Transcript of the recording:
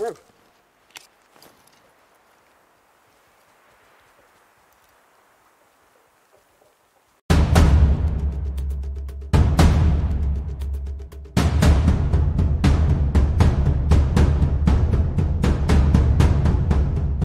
through.